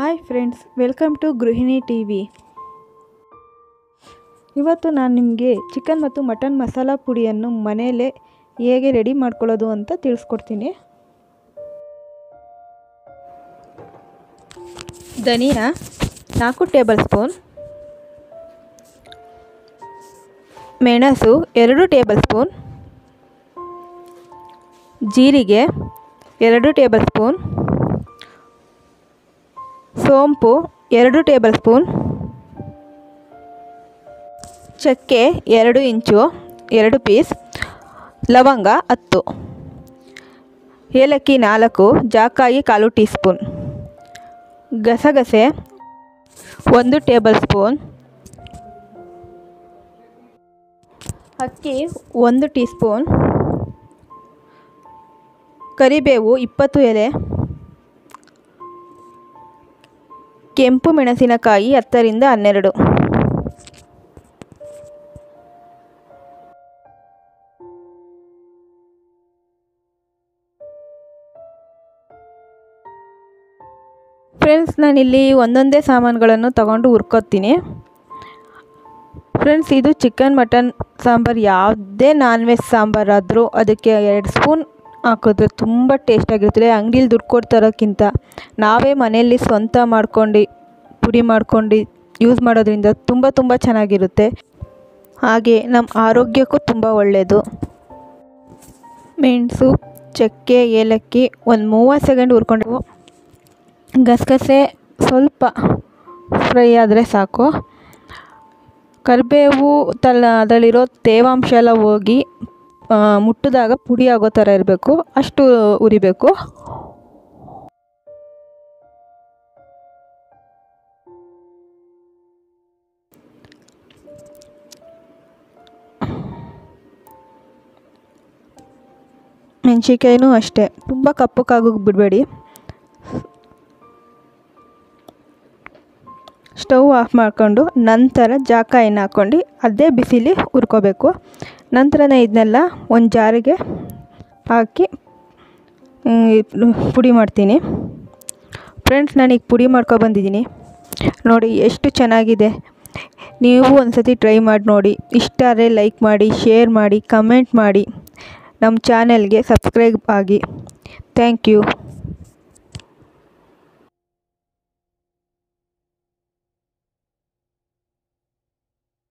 Hi friends, welcome to Gruhini T V ಇವತ್ತು ನಾನು ನಿಮಗೆ ಚಿಕನ್ ಮತ್ತು ಮಟನ್ ಮಸಾಲ ಪುಡಿಯನ್ನು ಮನೆಯಲ್ಲೇ ಹೇಗೆ ರೆಡಿ ಮಾಡ್ಕೊಳ್ಳೋದು ಅಂತ ತಿಳಿಸ್ಕೊಡ್ತೀನಿ. ಧನಿಯಾ ನಾಲ್ಕು ಟೇಬಲ್ ಸ್ಪೂನ್, ಮೆಣಸು ಎರಡು ಟೇಬಲ್ ಸ್ಪೂನ್, ಜೀರಿಗೆ ಎರಡು ಟೇಬಲ್ ಸ್ಪೂನ್ ಸೋಂಪು ಎರಡು ಟೇಬಲ್ ಸ್ಪೂನ್. ಚಕ್ಕೆ ಎರಡು ಇಂಚು, ಎರಡು ಪೀಸ್. ಲವಂಗ ಹತ್ತು. ಏಲಕ್ಕಿ ನಾಲ್ಕು, ಜಾಕಾಯಿ ಕಾಲು ಟೀ ಸ್ಪೂನ್ ಗಸಗಸೆ ಒಂದು ಟೇಬಲ್ ಸ್ಪೂನ್. ಅಕ್ಕಿ ಒಂದು ಟೀ ಸ್ಪೂನ್ ಕರಿಬೇವು ಇಪ್ಪತ್ತು ಎಲೆ. ಕೆಂಪು ಮೆಣಸಿನಕಾಯಿ ಹತ್ತರಿಂದ ಹನ್ನೆರಡು. ಫ್ರೆಂಡ್ಸ್, ನಾನಿಲ್ಲಿ ಒಂದೊಂದೇ ಸಾಮಾನುಗಳನ್ನು ತಗೊಂಡು ಹುರ್ಕೊತೀನಿ ಫ್ರೆಂಡ್ಸ್, ಇದು ಚಿಕನ್ ಮಟನ್ ಸಾಂಬಾರು. ಯಾವುದೇ ನಾನ್ ವೆಜ್ ಸಾಂಬಾರಾದರೂ ಅದಕ್ಕೆ ಎರಡು ಸ್ಪೂನ್ ಹಾಕಿದ್ರೆ ತುಂಬ ಟೇಸ್ಟಾಗಿರ್ತದೆ ಅಂಗಡೀಲಿ ದುಡ್ಡು ಕೊಟ್ಟು ತರೋಕ್ಕಿಂತ ನಾವೇ ಮನೆಯಲ್ಲಿ ಸ್ವಂತ ಮಾಡ್ಕೊಂಡು, ಪುಡಿ ಮಾಡ್ಕೊಂಡು ಯೂಸ್ ಮಾಡೋದ್ರಿಂದ ತುಂಬ ತುಂಬ ಚೆನ್ನಾಗಿರುತ್ತೆ. ಹಾಗೆ ನಮ್ಮ ಆರೋಗ್ಯಕ್ಕೂ ತುಂಬ ಒಳ್ಳೆಯದು ಮೆಣಸು, ಚಕ್ಕೆ, ಏಲಕ್ಕಿ ಒಂದು ಮೂವತ್ತು ಸೆಕೆಂಡ್ ಹುರ್ಕೊಂಡು ಗಸಗಸೆ ಸ್ವಲ್ಪ ಫ್ರೈ ಆದರೆ ಸಾಕು. ಕರಿಬೇವು ತಲ, ಅದರಲ್ಲಿರೋ ತೇವಾಂಶ ಎಲ್ಲ ಹೋಗಿ ಮುಟ್ಟಿದಾಗ ಪುಡಿ ಆಗೋ ಥರ ಇರಬೇಕು. ಅಷ್ಟು ಉರಿಬೇಕು. ಮೆಣಸಿನ್ಕಾಯಿನೂ ಅಷ್ಟೇ. ತುಂಬ ಕಪ್ಪಕ್ಕಾಗೋಗಿ ಬಿಡಬೇಡಿ. ಸ್ಟವ್ ಆಫ್ ಮಾಡಿಕೊಂಡು ನಂತರ ಜಾಕಾಯಿನ ಹಾಕ್ಕೊಂಡು ಅದೇ ಬಿಸಿಲಿ ಹುರ್ಕೋಬೇಕು. ನಂತರ ಇದನ್ನೆಲ್ಲ ಒಂದು ಜಾರಿಗೆ ಹಾಕಿ ಪುಡಿ ಮಾಡ್ತೀನಿ. ಫ್ರೆಂಡ್ಸ್ ನಾನೀಗ ಪುಡಿ ಮಾಡ್ಕೊಬಂದಿದ್ದೀನಿ ನೋಡಿ ಎಷ್ಟು ಚೆನ್ನಾಗಿದೆ. ನೀವು ಒಂದು ಸತಿ ಟ್ರೈ ಮಾಡಿ ನೋಡಿ. ಇಷ್ಟ ಆದರೆ ಲೈಕ್ ಮಾಡಿ, ಶೇರ್ ಮಾಡಿ, ಕಮೆಂಟ್ ಮಾಡಿ. ನಮ್ಮ ಚಾನೆಲ್ಗೆ ಸಬ್ಸ್ಕ್ರೈಬ್ ಆಗಿ. Thank you.